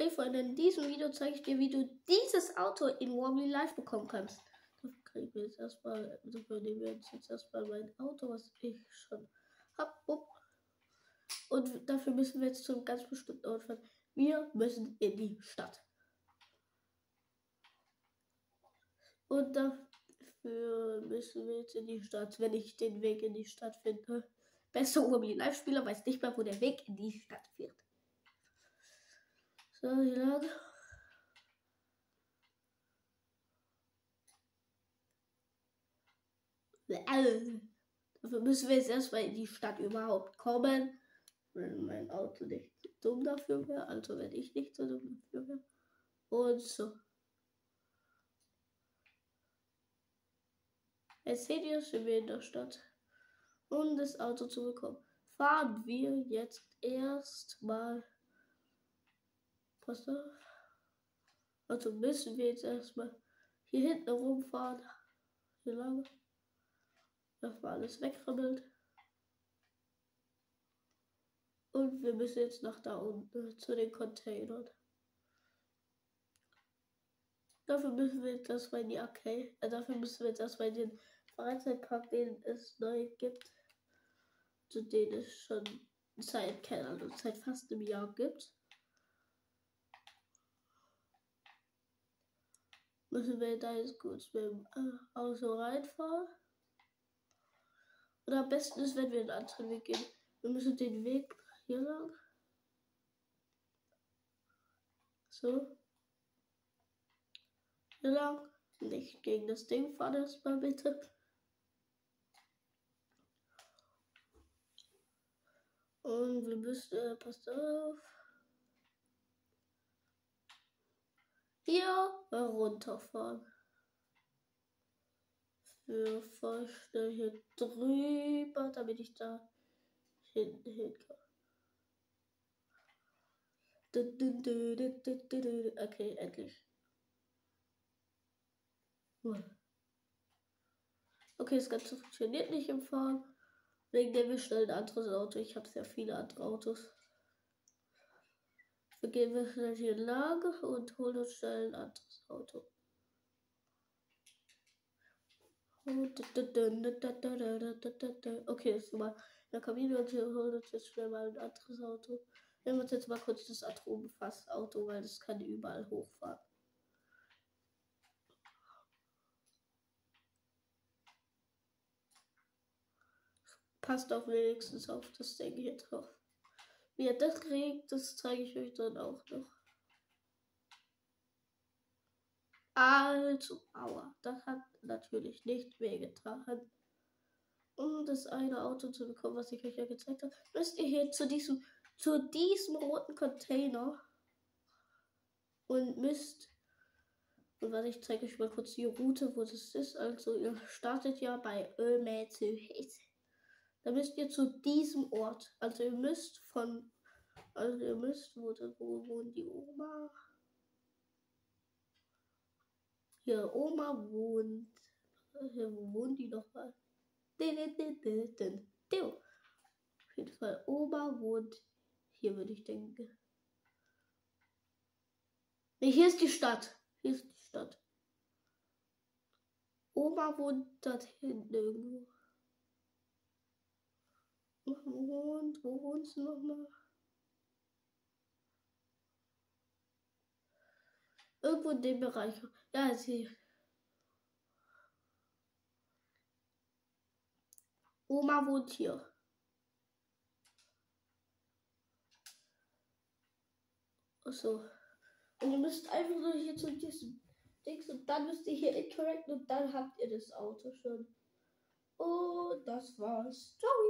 Hey Freunde, in diesem Video zeige ich dir, wie du dieses Auto in Wobbly Live bekommen kannst. Dafür kriegen wir jetzt erstmal, dafür nehmen wir jetzt erstmal mein Auto, was ich schon habe. Und dafür müssen wir jetzt zu einem ganz bestimmten Ort fahren. Wir müssen in die Stadt. Und dafür müssen wir jetzt in die Stadt, wenn ich den Weg in die Stadt finde. Bester Wobbly Live-Spieler weiß nicht mehr, wo der Weg in die Stadt führt. So, wie lang? Dafür müssen wir jetzt erstmal in die Stadt überhaupt kommen. Wenn mein Auto nicht dumm dafür wäre, also wenn ich nicht so dumm dafür wäre. Und so. Jetzt seht ihr, sind wir in der Stadt. Um das Auto zu bekommen, fahren wir jetzt erstmal Passt auf. Also müssen wir jetzt erstmal hier hinten rumfahren. Hier lang. War alles wegribbelt. Und wir müssen jetzt nach da unten zu den Containern. Dafür müssen wir jetzt erstmal in die Arcade. Äh, dafür müssen wir jetzt erstmal in den Freizeitpark, den es neu gibt. Zu denen es schon seit, keine Ahnung, seit fast einem Jahr gibt. Müssen wir da jetzt kurz mit dem äh, Auto reinfahren? Oder am besten ist, wenn wir einen anderen Weg gehen. Wir müssen den Weg hier lang. So. Hier lang. Nicht gegen das Ding fahren erstmal bitte. Und wir müssen, äh, passt auf. Hier runterfahren. Für voll schnell hier drüber, damit ich da hinten hin kann. Okay, endlich. Okay, das Ganze funktioniert nicht im Fahren. Wegen dem wir schnell ein anderes Auto. Ich habe sehr viele andere Autos. Wir gehen wir schnell hier lang und holen uns schnell ein anderes Auto. Okay, ist mal in der Kabine und wir holen uns jetzt schnell mal ein anderes Auto. Wir nehmen uns jetzt mal kurz das Atomfass-Auto, weil das kann überall hochfahren. Passt auch wenigstens auf das Ding hier drauf. Wie er das kriegt, das zeige ich euch dann auch noch. Also, aua, das hat natürlich nicht wehgetan. Um das eine Auto zu bekommen, was ich euch ja gezeigt habe, müsst ihr hier zu diesem, zu diesem roten Container und müsst, und warte, ich zeige euch mal kurz die Route, wo das ist. Also, ihr startet ja bei Ölmäßig. Da müsst ihr zu diesem Ort. Also ihr müsst von. Also ihr müsst, wo, wo wohnt die Oma? Hier, Oma wohnt. Wo wohnt die nochmal? Auf jeden Fall, Oma wohnt. Hier würde ich denken. Nee, hier ist die Stadt. Hier ist die Stadt. Oma wohnt dort hinten irgendwo. Wo wohnt, wo wohnst du nochmal? Irgendwo in dem Bereich. Ja, ist hier. Oma wohnt hier. Achso. Und ihr müsst einfach nur hier zu diesem Dings und dann müsst ihr hier interact und dann habt ihr das Auto schon. Und das war's. Ciao.